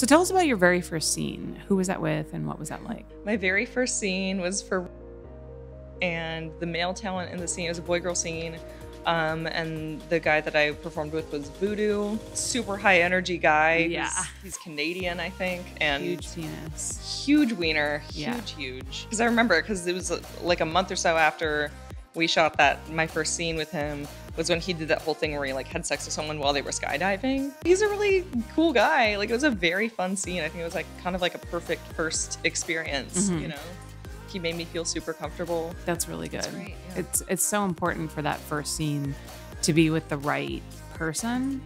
So tell us about your very first scene. Who was that with and what was that like? My very first scene was for, and the male talent in the scene it was a boy girl scene. Um, and the guy that I performed with was Voodoo, super high energy guy. Yeah. He's, he's Canadian, I think, and Huge penis. huge wiener, huge, Yeah. huge. Because I remember, because it was like a month or so after we shot that, my first scene with him was when he did that whole thing where he like had sex with someone while they were skydiving. He's a really cool guy. Like it was a very fun scene. I think it was like kind of like a perfect first experience. Mhm. You know, he made me feel super comfortable. That's really good. great, yeah. It's it's so important for that first scene to be with the right person